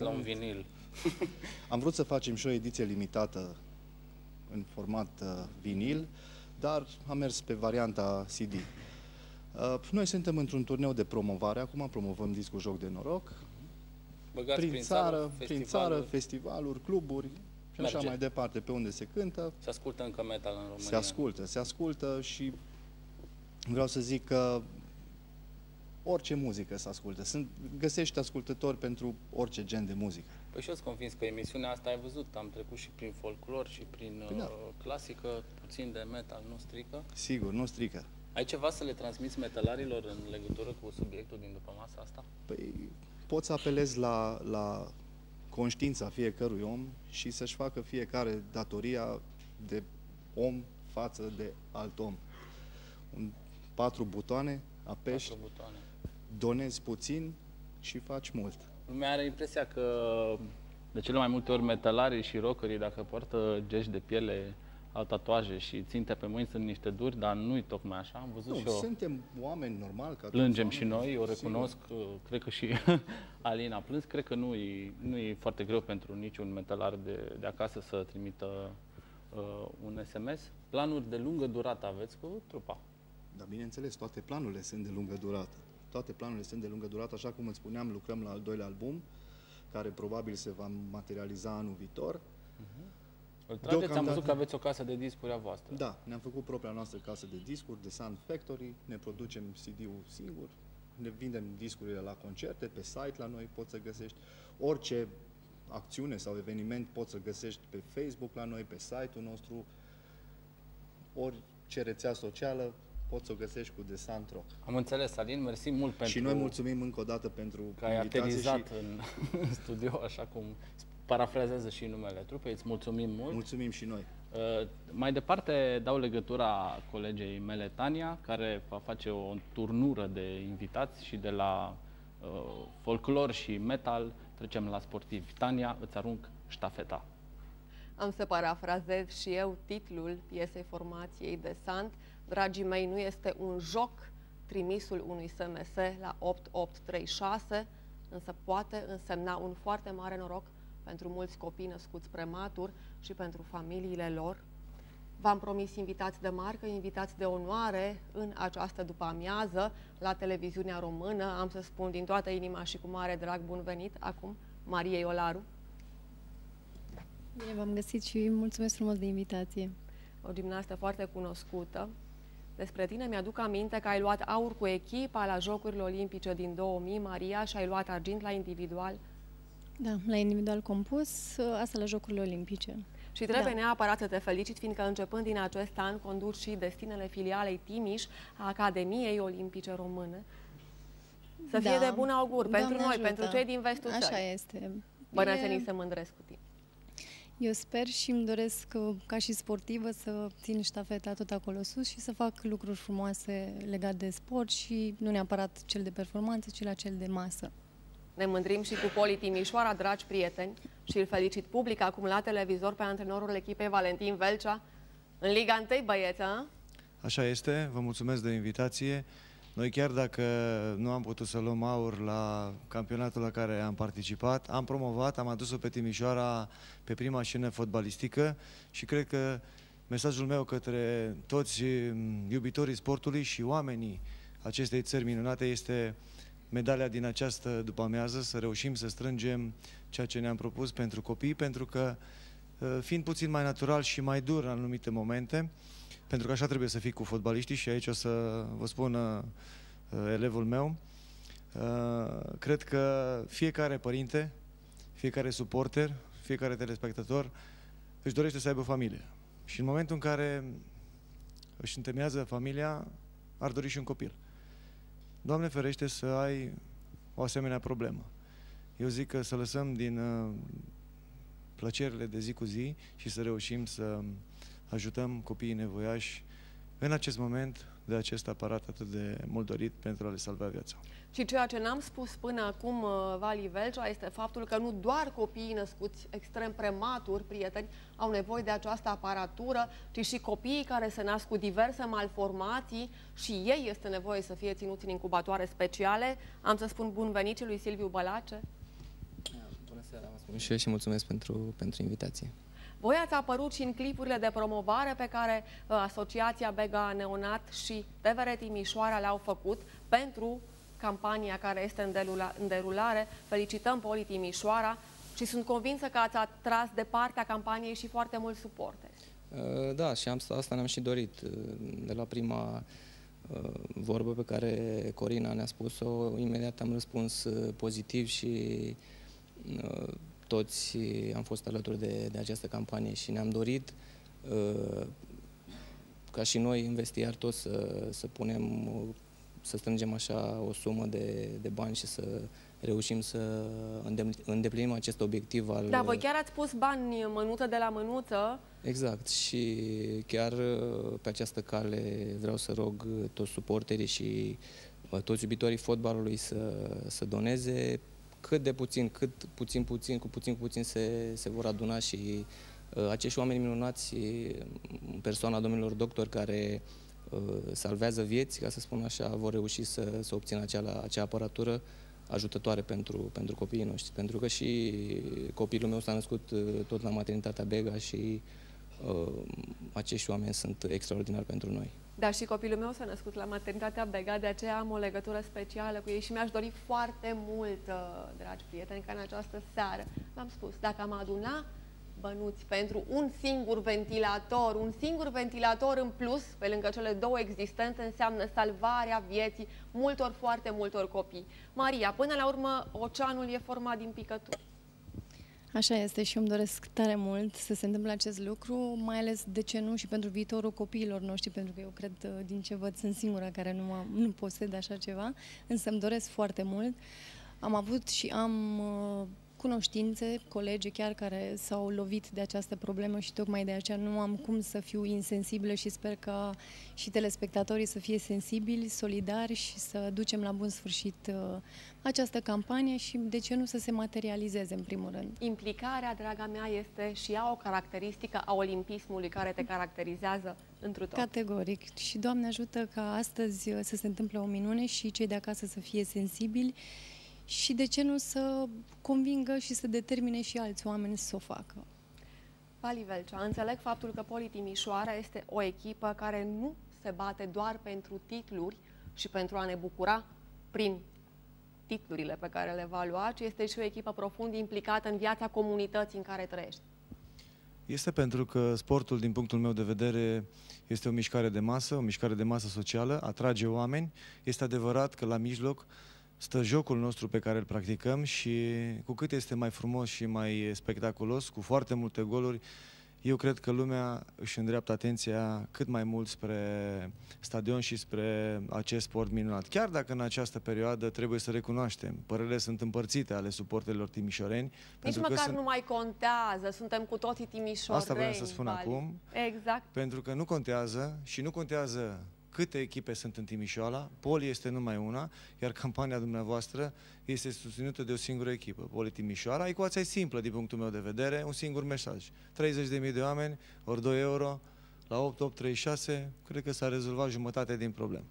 la un vinil. Am vrut să facem și o ediție limitată în format uh, vinil, dar am mers pe varianta CD. Uh, noi suntem într-un turneu de promovare, acum promovăm discul Joc de Noroc, Băgați prin, prin țară, țară, prin țară, festivaluri, cluburi și așa Merge. mai departe, pe unde se cântă, Se ascultă încă metal în România. se ascultă, se ascultă și vreau să zic că orice muzică se ascultă. Sunt, găsești ascultători pentru orice gen de muzică. Păi și eu sunt convins că emisiunea asta ai văzut, am trecut și prin folclor și prin Păi da. uh, clasică, puțin de metal, nu strică. Sigur, nu strică. Ai ceva să le transmiți metalarilor în legătură cu subiectul din după masa asta? Păi poți să apelezi la, la conștiința fiecărui om și să-și facă fiecare datoria de om față de alt om. Un, patru butoane, apeși, Patru butoane. donezi puțin și faci mult. Lumea are impresia că de cele mai multe ori metalarii și rockerii, dacă poartă gești de piele, au tatuaje și ținte pe mâini, sunt niște duri, dar nu-i tocmai așa. Am văzut Nu, și eu. suntem oameni normali ca toți Plângem și oamenii. noi, o Sigur. recunosc, uh, cred că și Alina a plâns, cred că nu e, nu e foarte greu pentru niciun metalar de, de acasă să trimită uh, un SMS. Planuri de lungă durată aveți cu trupa. Dar bineînțeles, toate planurile sunt de lungă durată. Toate planurile sunt de lungă durată, așa cum îți spuneam, lucrăm la al doilea album, care probabil se va materializa anul viitor. Îl trageți, am Deocamdată- văzut că aveți o casă de discuri a voastră. Da, ne-am făcut propria noastră casă de discuri, de Sound Factory, ne producem CD-ul singur, ne vindem discurile la concerte, pe site la noi poți să găsești orice acțiune sau eveniment poți să găsești pe Facebook la noi, pe site-ul nostru, orice rețea socială poți să o găsești cu The Sound Rock. Am înțeles, Alin, mersi mult pentru Și noi mulțumim încă o dată pentru că ai invitație aterizat și în, în studio, așa cum parafrazează și numele trupei. Îți mulțumim mult. mulțumim și noi. Uh, mai departe dau legătura colegei mele, Tania, care va face o turnură de invitați și de la uh, folclor și metal trecem la sportivi. Tania, îți arunc ștafeta. Am să parafrazez și eu titlul piesei formației de Sant. Dragii mei, nu este un joc trimisul unui SMS la 8836, însă poate însemna un foarte mare noroc pentru mulți copii născuți prematur și pentru familiile lor. V-am promis invitați de marcă, invitați de onoare în această după-amiază la televiziunea română. Am să spun din toată inima și cu mare drag bun venit acum Mariei Olaru. Bine v-am găsit și mulțumesc frumos de invitație. o gimnastă foarte cunoscută. Despre tine mi-aduc aminte că ai luat aur cu echipa la Jocurile Olimpice din 2000, Maria, și ai luat argint la individual. Da, la individual compus, asta la Jocurile Olimpice. Și trebuie Da. neapărat să te felicit, fiindcă începând din acest an conduci și destinele filialei Timiș a Academiei Olimpice Române. Să fie Da. de bun augur pentru Doamne noi, ajută. pentru cei din vestul Așa țării. este. Băneațenii E- se mândresc cu tine. Eu sper și îmi doresc uh, ca și sportivă să țin ștafeta tot acolo sus și să fac lucruri frumoase legate de sport și nu neapărat cel de performanță, ci la cel de masă. Ne mândrim și cu Poli Timișoara, dragi prieteni, și îl felicit public acum la televizor pe antrenorul echipei Valentin Velcea. În Liga 1, băieță, a? Așa este, vă mulțumesc de invitație. Noi chiar dacă nu am putut să luăm aur la campionatul la care am participat, am promovat, am adus-o pe Timișoara pe prima scenă fotbalistică și cred că mesajul meu către toți mm, iubitorii sportului și oamenii acestei țări minunate este medalia din această după-amiază, să reușim să strângem ceea ce ne-am propus pentru copii, pentru că uh, fiind puțin mai natural și mai dur în anumite momente, pentru că așa trebuie să fii cu fotbaliștii și aici o să vă spun uh, uh, elevul meu. Uh, cred că fiecare părinte, fiecare suporter, fiecare telespectator își dorește să aibă familie. Și în momentul în care își întemeiază familia, ar dori și un copil. Doamne ferește să ai o asemenea problemă. Eu zic că să lăsăm din uh, plăcerile de zi cu zi și să reușim să ajutăm copiii nevoiași în acest moment de acest aparat atât de mult dorit pentru a le salva viața. Și ceea ce n-am spus până acum, uh, Vali Velcea, este faptul că nu doar copiii născuți extrem prematuri, prieteni, au nevoie de această aparatură, ci și copiii care se nasc cu diverse malformații și ei este nevoie să fie ținuți în incubatoare speciale. Am să spun bun venit și lui Silviu Bălace. Bună seara, vă spun și eu și mulțumesc pentru, pentru invitație. Voi ați apărut și în clipurile de promovare pe care uh, Asociația Bega Neonat și TVR Timișoara le-au făcut pentru campania care este în, derula, în derulare. Felicităm Poli Timișoara și sunt convinsă că ați atras de partea campaniei și foarte mult suporte. Uh, da, și am, asta ne-am și dorit. Uh, de la prima uh, vorbă pe care Corina ne-a spus-o, imediat am răspuns pozitiv și toți am fost alături de, de această campanie și ne-am dorit ca și noi în vestiar toți să, să punem, să strângem așa o sumă de, de bani și să reușim să îndeplinim acest obiectiv al... Da, voi chiar ați pus bani mânuță de la mânuță. Exact și chiar uh, pe această cale vreau să rog toți suporterii și uh, toți iubitorii fotbalului să, să doneze cât de puțin, cât puțin, puțin, cu puțin, cu puțin se, se vor aduna și uh, acești oameni minunați, în persoana domnilor doctori care uh, salvează vieți, ca să spun așa, vor reuși să, să obțină acea, acea aparatură ajutătoare pentru, pentru copiii noștri. Pentru că și copilul meu s-a născut uh, tot la maternitatea Bega și uh, acești oameni sunt extraordinari pentru noi. Da, și copilul meu s-a născut la maternitatea Bega, de aceea am o legătură specială cu ei și mi-aș dori foarte mult, uh, dragi prieteni, ca în această seară, v-am spus, dacă am adunat bănuți pentru un singur ventilator. Un singur ventilator în plus, pe lângă cele două existente, înseamnă salvarea vieții multor, foarte multor copii. Maria, până la urmă, oceanul e format din picături. Așa este și eu îmi doresc tare mult să se întâmple acest lucru, mai ales, de ce nu, și pentru viitorul copiilor noștri, pentru că eu cred, uh, din ce văd, sunt singura care nu, am, nu posed așa ceva, însă îmi doresc foarte mult. Am avut și am uh, cunoștințe, colegi chiar care s-au lovit de această problemă și tocmai de aceea nu am cum să fiu insensibilă și sper ca și telespectatorii să fie sensibili, solidari și să ducem la bun sfârșit uh, această campanie și de ce nu să se materializeze în primul rând. Implicarea, draga mea, este și ea o caracteristică a olimpismului care te caracterizează într tot. Categoric. Și Doamne ajută ca astăzi uh, să se întâmple o minune și cei de acasă să fie sensibili și de ce nu să convingă și să determine și alți oameni să o facă. Vali Velcea, înțeleg faptul că Poli Timișoara este o echipă care nu se bate doar pentru titluri și pentru a ne bucura prin titlurile pe care le va lua, ci este și o echipă profund implicată în viața comunității în care trăiești. Este pentru că sportul, din punctul meu de vedere, este o mișcare de masă, o mișcare de masă socială, atrage oameni. Este adevărat că la mijloc stă jocul nostru pe care îl practicăm și cu cât este mai frumos și mai spectaculos, cu foarte multe goluri, eu cred că lumea își îndreaptă atenția cât mai mult spre stadion și spre acest sport minunat. Chiar dacă în această perioadă trebuie să recunoaștem, părerile sunt împărțite ale suporterilor timișoreni. Nici măcar sunt... nu mai contează, suntem cu toții timișoreni. Asta vreau să spun Vali. acum. Exact. Pentru că nu contează și nu contează câte echipe sunt în Timișoara, Poli este numai una, iar campania dumneavoastră este susținută de o singură echipă, Poli Timișoara. Ecuația e simplă din punctul meu de vedere, un singur mesaj. 30.000 de oameni, ori 2 euro, la 8836, cred că s-a rezolvat jumătate din problemă.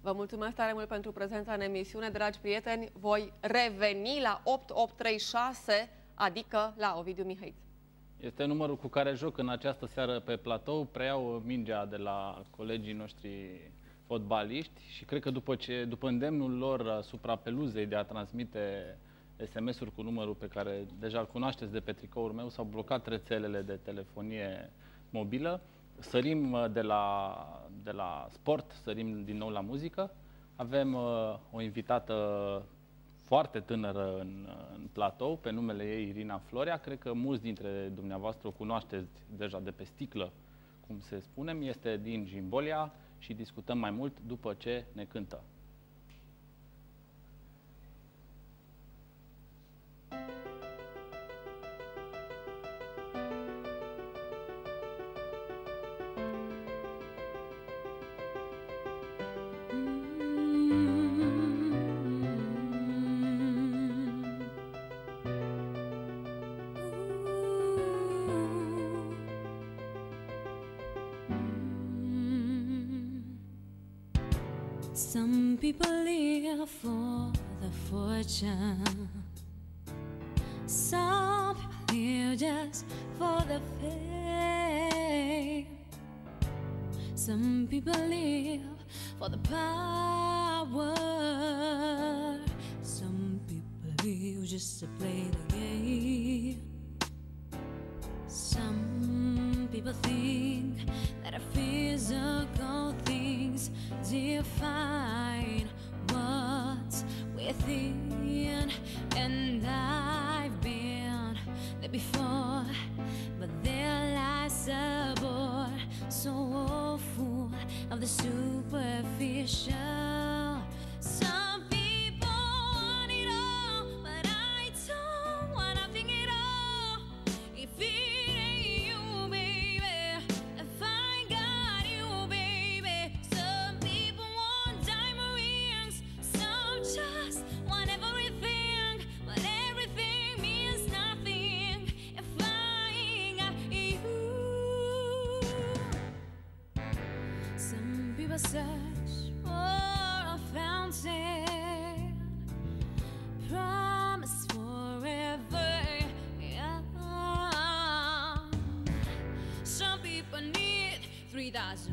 Vă mulțumesc tare mult pentru prezența în emisiune, dragi prieteni. Voi reveni la 8836, adică la Ovidiu Mihăiț. Este numărul cu care joc în această seară pe platou, preiau mingea de la colegii noștri fotbaliști și cred că după, ce, după îndemnul lor asupra peluzei de a transmite SMS-uri cu numărul pe care deja îl cunoașteți de pe tricoul meu, s-au blocat rețelele de telefonie mobilă. Sărim uh, de la, de la sport, sărim din nou la muzică. Avem uh, o invitată foarte tânără în, în platou, pe numele ei Irina Florea. Cred că mulți dintre dumneavoastră o cunoașteți deja de pe sticlă, cum se spunem. Este din Jimbolia și discutăm mai mult după ce ne cântă. People live for the fortune. Some people live just for the fame. Some people live for the power. Some people live just to play the game. Some people think Cause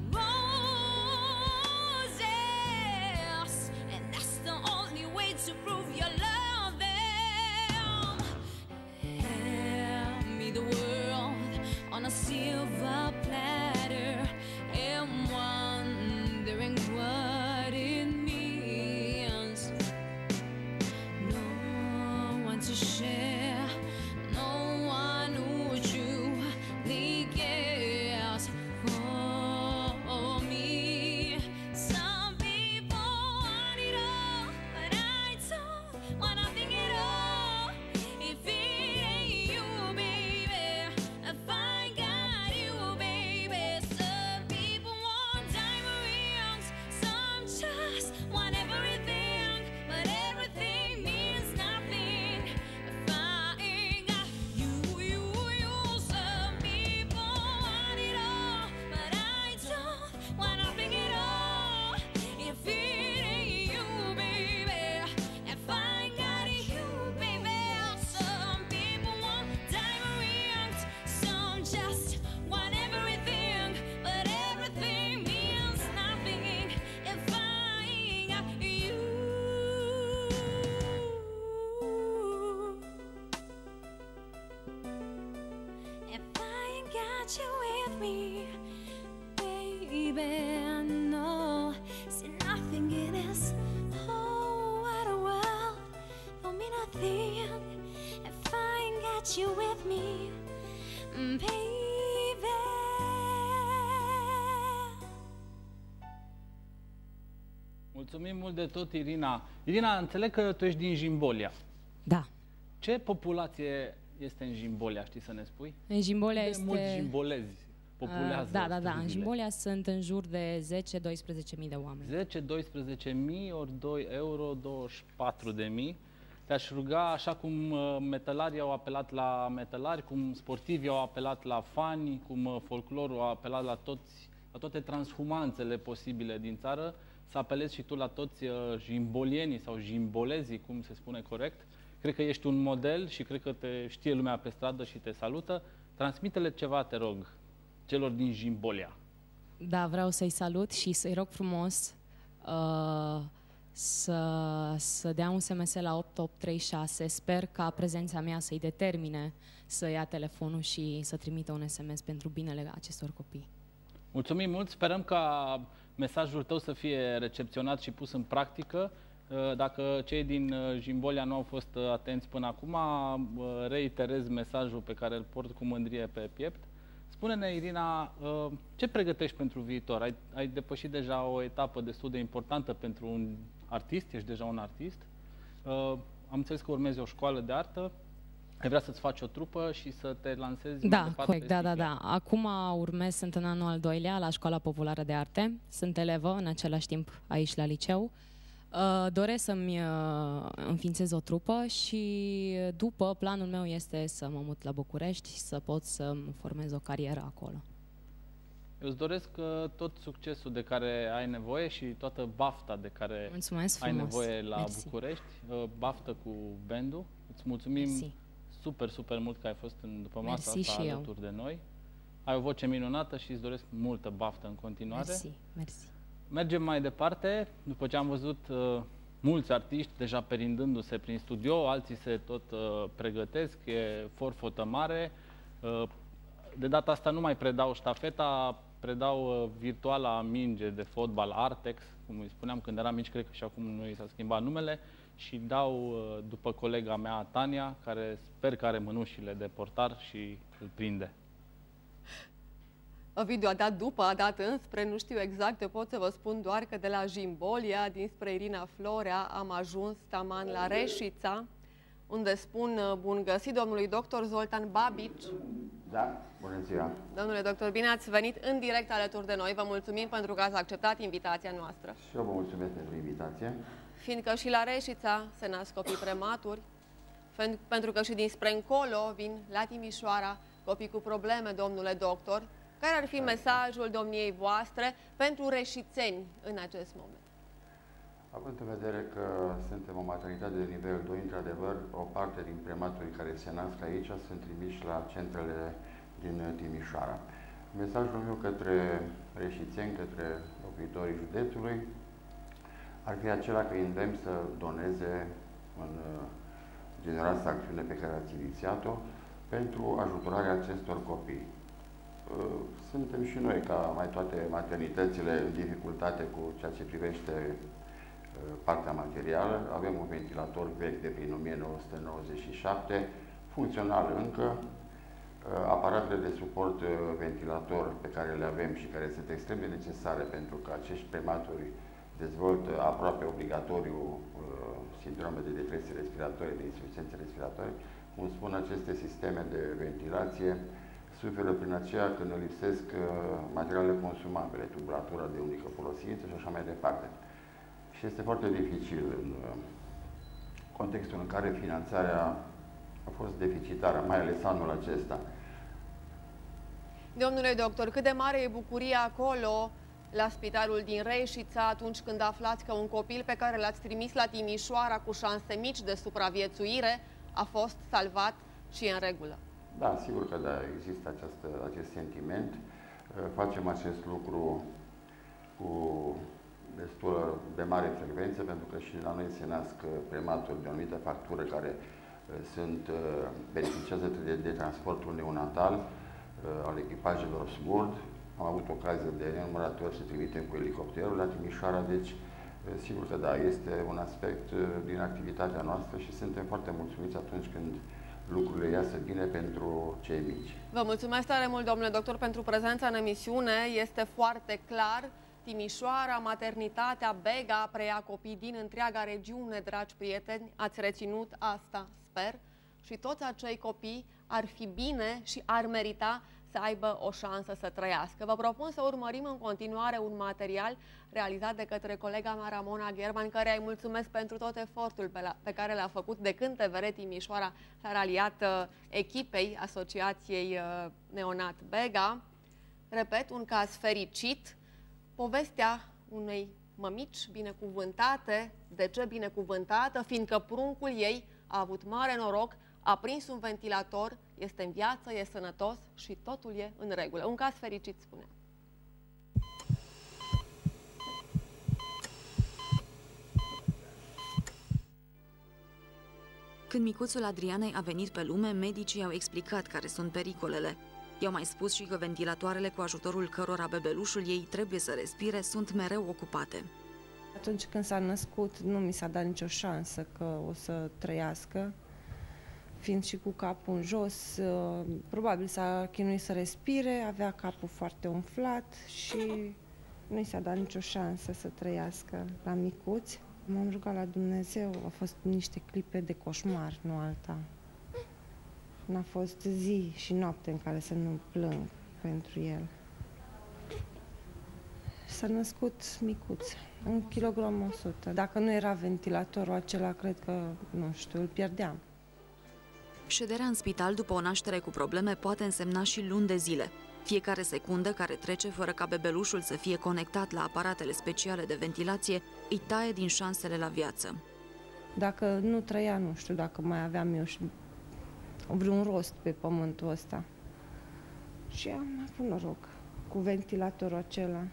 Mulțumim mult de tot, Irina. Irina, înțeleg că tu ești din Jimbolia. Da. Ce populație este în Jimbolia, știi să ne spui? În Jimbolia de este... mulți jimbolezi populează Uh, da, da, da. În străzile? Jimbolia sunt în jur de 10-12 mii de oameni. 10-12 mii ori 2 euro, 24 de mii. Te-aș ruga, așa cum uh, metalarii au apelat la metalari, cum sportivii au apelat la fani, cum uh, folclorul a apelat la, toți, la toate transhumanțele posibile din țară, să apelezi și tu la toți uh, jimbolienii sau jimbolezii, cum se spune corect. Cred că ești un model și cred că te știe lumea pe stradă și te salută. Transmite-le ceva, te rog, celor din Jimbolia. Da, vreau să-i salut și să-i rog frumos uh, să, să dea un SMS la 8836. Sper ca prezența mea să-i determine să ia telefonul și să trimită un SMS pentru binele acestor copii. Mulțumim mult, sperăm ca mesajul tău să fie recepționat și pus în practică. Uh, Dacă cei din uh, Jimbolia nu au fost uh, atenți până acum, uh, reiterez mesajul pe care îl port cu mândrie pe piept. Spune-ne, Irina, uh, ce pregătești pentru viitor? Ai, ai depășit deja o etapă destul de importantă pentru un artist, ești deja un artist. Uh, Am înțeles că urmezi o școală de artă. Ai vrea să-ți faci o trupă și să te lansezi mai Da, departe corect, pe da, da, sticle? da. Acum urmez, sunt în anul al doilea la Școala Populară de Arte. Sunt elevă în același timp aici la liceu. Uh, doresc să-mi uh, înființez o trupă și după planul meu este să mă mut la București și să pot să-mi formez o carieră acolo. Eu îți doresc uh, tot succesul de care ai nevoie și toată bafta de care Mulțumesc ai frumos. nevoie la Mersi. București, uh, baftă cu bandul. Îți mulțumim Mersi. Super, super mult că ai fost în, după masa Mersi asta și eu. alături de noi. Ai o voce minunată și îți doresc multă baftă în continuare. Mersi, mersi. Mergem mai departe, după ce am văzut uh, mulți artiști deja perindându-se prin studio, alții se tot uh, pregătesc, e forfotă mare. Uh, de data asta nu mai predau ștafeta, predau uh, virtuala minge de fotbal Artex, cum îi spuneam când eram mici, cred că și acum nu i s-a schimbat numele, și dau uh, după colega mea, Tania, care sper că are mânușile de portar și îl prinde. Ovidiu a dat după, a dat înspre, nu știu exact, eu pot să vă spun doar că de la Jimbolia, dinspre Irina Florea, am ajuns taman la Reșița, unde spun uh, bun găsit domnului doctor Zoltan Babici. Da, bună ziua. Domnule doctor, bine ați venit în direct alături de noi. Vă mulțumim pentru că ați acceptat invitația noastră. Și eu vă mulțumesc pentru invitație. Fiindcă și la Reșița se nasc copii prematuri, fen- pentru că și dinspre încolo vin la Timișoara copii cu probleme, domnule doctor. Care ar fi mesajul domniei voastre pentru reșițeni în acest moment? Având în vedere că suntem o maternitate de nivel 2, într-adevăr, o parte din prematurii care se nasc aici sunt trimiși la centrele din Timișoara. Mesajul meu către reșițeni, către locuitorii județului, ar fi acela că îi îndemn să doneze în uh, generoasă acțiune pe care ați inițiat-o pentru ajutorarea acestor copii. Uh, Suntem și noi, ca mai toate maternitățile, în dificultate cu ceea ce privește uh, partea materială. Avem un ventilator vechi de prin 1997, funcțional încă. Uh, Aparatele de suport uh, ventilator pe care le avem și care sunt extrem de necesare pentru că acești prematuri dezvoltă aproape obligatoriu uh, sindrome de depresie respiratorie, de insuficiență respiratorie, cum spun aceste sisteme de ventilație, suferă prin aceea când le lipsesc uh, materialele consumabile, tubulatura de unică folosință și așa mai departe. Și este foarte dificil în uh, contextul în care finanțarea a fost deficitară, mai ales anul acesta. Domnule doctor, cât de mare e bucuria acolo la spitalul din Reșița atunci când aflați că un copil pe care l-ați trimis la Timișoara cu șanse mici de supraviețuire a fost salvat și e în regulă? Da, sigur că da, există această, acest sentiment. Uh, Facem acest lucru cu destul de mare frecvență, pentru că și la noi se nasc uh, prematuri de o anumită factură care uh, sunt, uh, beneficiază de, de transportul neonatal uh, al echipajelor SMURD. Am avut ocazia de nenumărate ori să trimitem cu elicopterul la Timișoara, deci uh, sigur că da, este un aspect uh, din activitatea noastră și suntem foarte mulțumiți atunci când lucrurile iasă bine pentru cei mici. Vă mulțumesc tare mult, domnule doctor, pentru prezența în emisiune. Este foarte clar. Timișoara, maternitatea, Bega preia copii din întreaga regiune, dragi prieteni. Ați reținut asta, sper. Și toți acei copii ar fi bine și ar merita să aibă o șansă să trăiască. Vă propun să urmărim în continuare un material realizat de către colega mea Ramona German, care îi mulțumesc pentru tot efortul pe, la, pe care l-a făcut de când TVR Timișoara s-a raliat uh, echipei Asociației uh, Neonat Bega. Repet, un caz fericit, povestea unei mămici binecuvântate. De ce binecuvântată? Fiindcă pruncul ei a avut mare noroc, a prins un ventilator, este în viață, e sănătos și totul e în regulă. Un caz fericit, spune. Când micuțul Adrianei a venit pe lume, medicii au explicat care sunt pericolele. I-au mai spus și că ventilatoarele cu ajutorul cărora bebelușul ei trebuie să respire sunt mereu ocupate. Atunci când s-a născut, nu mi s-a dat nicio șansă că o să trăiască, fiind și cu capul în jos. uh, Probabil s-a chinuit să respire, avea capul foarte umflat și nu i s-a dat nicio șansă să trăiască la micuți. M-am rugat la Dumnezeu, au fost niște clipe de coșmar, nu alta. N-a fost zi și noapte în care să nu plâng pentru el. S-a născut micuț, un kilogram 100. Dacă nu era ventilatorul acela, cred că, nu știu, îl pierdeam. Șederea în spital după o naștere cu probleme poate însemna și luni de zile. Fiecare secundă care trece fără ca bebelușul să fie conectat la aparatele speciale de ventilație îi taie din șansele la viață. Dacă nu trăia, nu știu dacă mai aveam eu și vreun rost pe pământul ăsta. Și am avut noroc cu ventilatorul acela.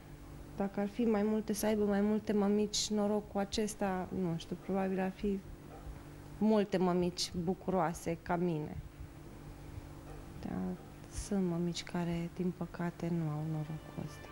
Dacă ar fi mai multe, să aibă mai multe mămici, noroc cu acesta, nu știu, probabil ar fi multe mămici bucuroase ca mine. Dar sunt mămici care, din păcate, nu au norocul ăsta.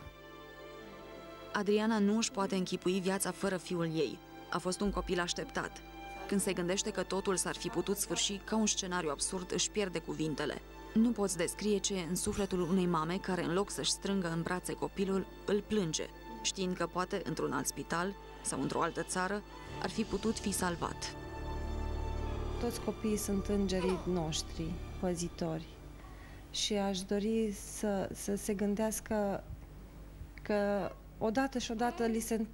Adriana nu își poate închipui viața fără fiul ei. A fost un copil așteptat. Când se gândește că totul s-ar fi putut sfârși ca un scenariu absurd, își pierde cuvintele. Nu poți descrie ce e în sufletul unei mame care, în loc să-și strângă în brațe copilul, îl plânge, știind că poate, într-un alt spital sau într-o altă țară, ar fi putut fi salvat. Toți copiii sunt îngerii noștri, păzitori. Și aș dori să, să se gândească că odată și odată li se,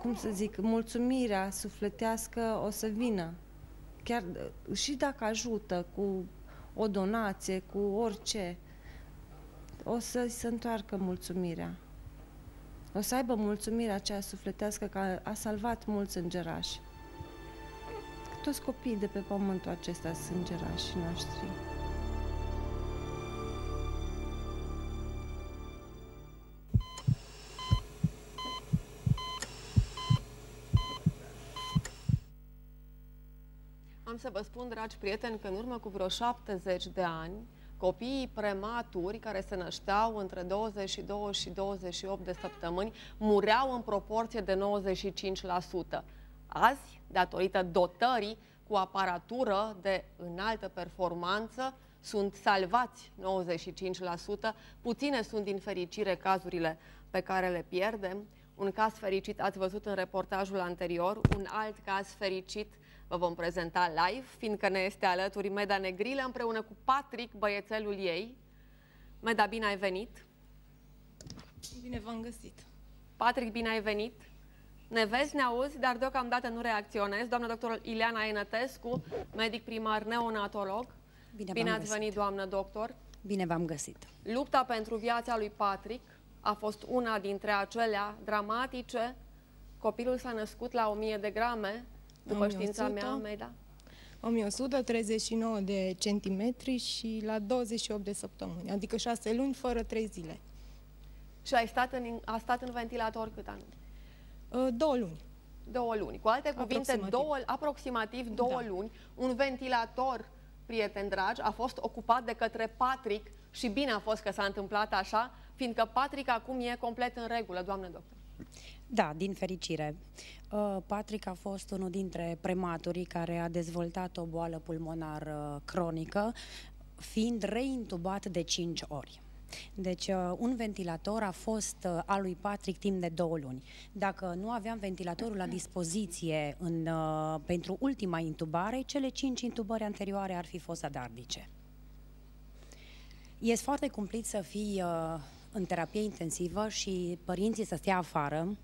cum să zic, mulțumirea sufletească o să vină. Chiar și dacă ajută cu o donație, cu orice, o să se întoarcă mulțumirea. O să aibă mulțumirea aceea sufletească că a, a salvat mulți îngerași. Toți copiii de pe pământul acesta sunt îngerașii noștri. Am să vă spun, dragi prieteni, că în urmă cu vreo 70 de ani, copiii prematuri care se nășteau între 22 și 28 de săptămâni mureau în proporție de 95%. Azi, datorită dotării cu aparatură de înaltă performanță, sunt salvați 95%, puține sunt din fericire cazurile pe care le pierdem. Un caz fericit ați văzut în reportajul anterior, un alt caz fericit vă vom prezenta live, fiindcă ne este alături Meda Negrilă împreună cu Patrick, băiețelul ei. Meda, bine ai venit! Bine v-am găsit! Patrick, bine ai venit! Ne vezi, ne auzi, dar deocamdată nu reacționezi. Doamna doctor Ileana Enătescu, medic primar neonatolog. Bine, bine v-am ați găsit. venit, doamnă doctor. Bine v-am găsit. Lupta pentru viața lui Patrick a fost una dintre acelea dramatice. Copilul s-a născut la 1000 de grame, după 1100. știința mea, Meda. 1139 de centimetri și la 28 de săptămâni, adică 6 luni fără 3 zile. Și ai stat în, a stat în ventilator cât ani? Uh, Două luni. Două luni. Cu alte cuvinte, Aproximativ. două, aproximativ două Da. luni, un ventilator, prieteni dragi, a fost ocupat de către Patrick și bine a fost că s-a întâmplat așa, fiindcă Patrick acum e complet în regulă, doamnă doctor. Da, din fericire. Uh, Patrick a fost unul dintre prematurii care a dezvoltat o boală pulmonară cronică, fiind reintubat de 5 ori. Deci uh, un ventilator a fost uh, al lui Patrick timp de două luni. Dacă nu aveam ventilatorul la dispoziție în, uh, pentru ultima intubare, cele cinci intubări anterioare ar fi fost adarnice. Este foarte cumplit să fii uh, în terapie intensivă și părinții să stea afară.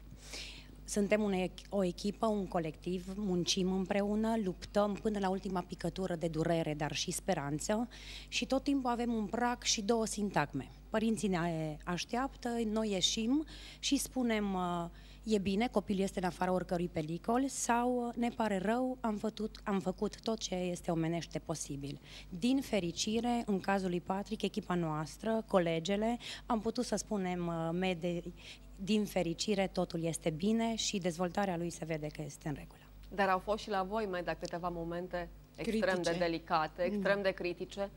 Suntem un, ech- o echipă, un colectiv, muncim împreună, luptăm până la ultima picătură de durere, dar și speranță și tot timpul avem un prag și două sintagme. Părinții ne așteaptă, noi ieșim și spunem uh, e bine, copilul este în afara oricărui pericol sau uh, ne pare rău, am făcut, am făcut tot ce este omenește posibil. Din fericire, în cazul lui Patrick, echipa noastră, colegele, am putut să spunem uh, mede, din fericire totul este bine și dezvoltarea lui se vede că este în regulă. Dar au fost și la voi, Meda, câteva momente extrem Critice. de delicate, extrem Da. de critice,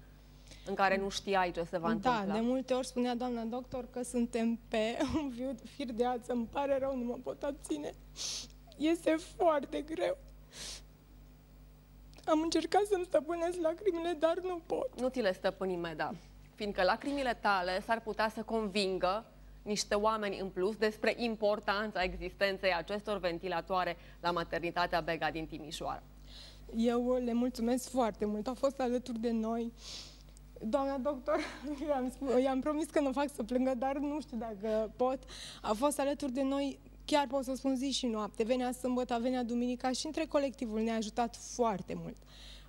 în care nu știai ce se va Da, întâmpla. de multe ori spunea doamna doctor că suntem pe un fiu- fir de ață, îmi pare rău, nu mă pot abține. Este foarte greu. Am încercat să-mi stăpânesc lacrimile, dar nu pot. Nu ți le stăpâni, Meda, fiindcă lacrimile tale s-ar putea să convingă niște oameni în plus despre importanța existenței acestor ventilatoare la maternitatea Bega din Timișoara. Eu le mulțumesc foarte mult, au fost alături de noi. Doamna doctor, i-am, spus, i-am promis că nu fac să plângă, dar nu știu dacă pot. A fost alături de noi, chiar pot să spun zi și noapte. Venea sâmbătă, venea duminica și între colectivul ne-a ajutat foarte mult.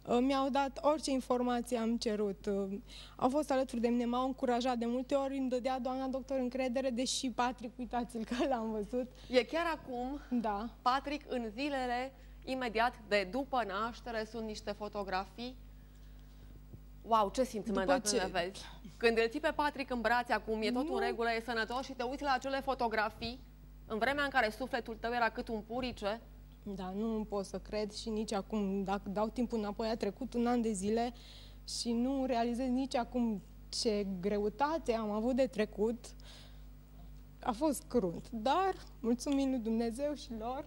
Uh, Mi-au dat orice informație am cerut. Uh, Au fost alături de mine, m-au încurajat. De multe ori îmi dădea doamna doctor încredere, deși Patrick, uitați-l că l-am văzut. E chiar acum, da. Patrick, în zilele imediat de după naștere, sunt niște fotografii Wow, ce simțământ După dacă ce- ne vezi? Când îl ții pe Patrick în brațe acum, e tot Nu. în regulă, e sănătos și te uiți la acele fotografii, în vremea în care sufletul tău era cât un purice, Da, nu pot să cred și nici acum, dacă dau timpul înapoi, a trecut un an de zile și nu realizez nici acum ce greutate am avut de trecut. A fost crunt, dar mulțumim lui Dumnezeu și lor,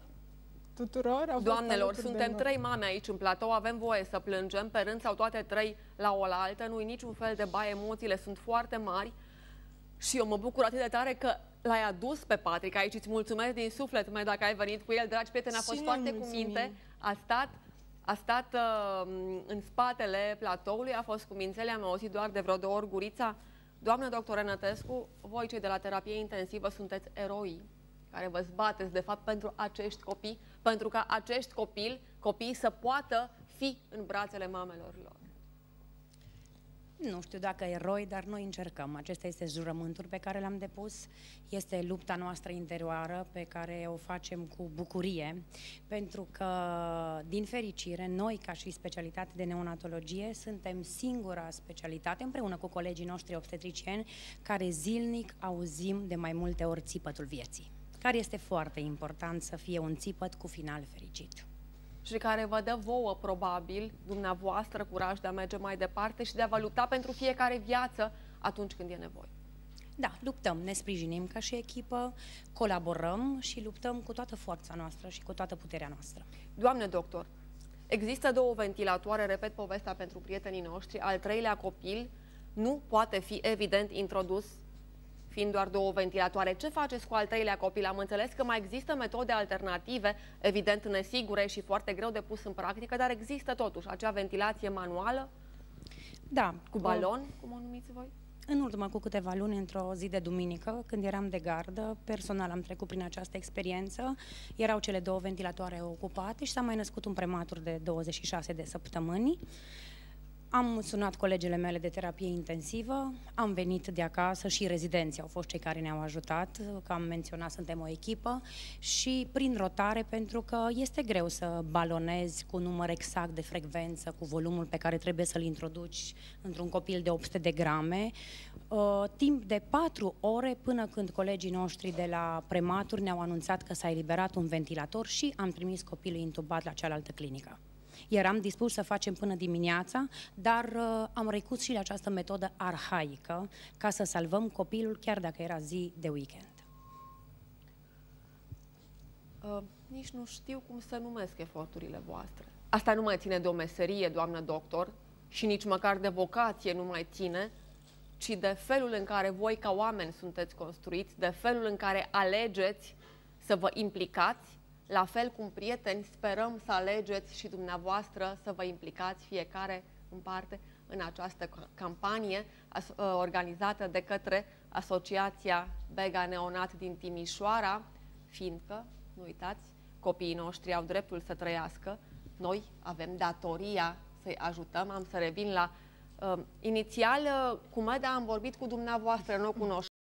tuturor. Au fost Doamnelor, alături de suntem noi. trei mame aici în platou, avem voie să plângem pe rând sau toate trei la oaltă, nu-i niciun fel de baie, emoțiile sunt foarte mari și eu mă bucur atât de tare că l-ai adus pe Patrick aici, îți mulțumesc din suflet, mai dacă ai venit cu el, dragi prieteni, a Și fost noi foarte cu mulțumim. minte, a stat a stat uh, în spatele platoului, a fost cu mințele, am auzit doar de vreo două ori gurița. Doamnă doctor Rănătescu, voi cei de la terapie intensivă sunteți eroi care vă zbateți de fapt pentru acești copii, pentru ca acești copii, copii să poată fi în brațele mamelor lor. Nu știu dacă eroi, dar noi încercăm. Acesta este jurământul pe care l-am depus. Este lupta noastră interioară pe care o facem cu bucurie, pentru că, din fericire, noi, ca și specialitate de neonatologie, suntem singura specialitate, împreună cu colegii noștri obstetricieni, care zilnic auzim de mai multe ori țipătul vieții, care este foarte important să fie un țipăt cu final fericit. Și care vă dă vouă, probabil, dumneavoastră, curaj de a merge mai departe și de a vă lupta pentru fiecare viață atunci când e nevoie. Da, luptăm, ne sprijinim ca și echipă, colaborăm și luptăm cu toată forța noastră și cu toată puterea noastră. Doamne doctor, există două ventilatoare, repet povestea pentru prietenii noștri, al treilea copil nu poate fi evident introdus fiind doar două ventilatoare. Ce faceți cu al treilea copil? Am înțeles că mai există metode alternative, evident nesigure și foarte greu de pus în practică, dar există totuși acea ventilație manuală Da, cu balon, cum o numiți voi? În urmă cu câteva luni, într-o zi de duminică, când eram de gardă, personal am trecut prin această experiență. Erau cele două ventilatoare ocupate și s-a mai născut un prematur de 26 de săptămâni. Am sunat colegele mele de terapie intensivă, am venit de acasă și rezidenții au fost cei care ne-au ajutat, că am menționat, suntem o echipă și prin rotare, pentru că este greu să balonezi cu număr exact de frecvență, cu volumul pe care trebuie să-l introduci într-un copil de 800 de grame, uh, timp de 4 ore până când colegii noștri de la prematur ne-au anunțat că s-a eliberat un ventilator și am trimis copilul intubat la cealaltă clinică. Eram dispus să facem până dimineața, dar uh, am recurs și la această metodă arhaică ca să salvăm copilul chiar dacă era zi de weekend. Uh, nici nu știu cum să numesc eforturile voastre. Asta nu mai ține de o meserie, doamnă doctor, și nici măcar de vocație nu mai ține, ci de felul în care voi ca oameni sunteți construiți, de felul în care alegeți să vă implicați, la fel cum prieteni sperăm să alegeți și dumneavoastră să vă implicați fiecare în parte în această ca- campanie as- uh, organizată de către Asociația Bega Neonat din Timișoara, fiindcă, nu uitați, copiii noștri au dreptul să trăiască, noi avem datoria să-i ajutăm. Am să revin la Uh, inițial, uh, cu Meda am vorbit cu dumneavoastră, nu o cunoșteam.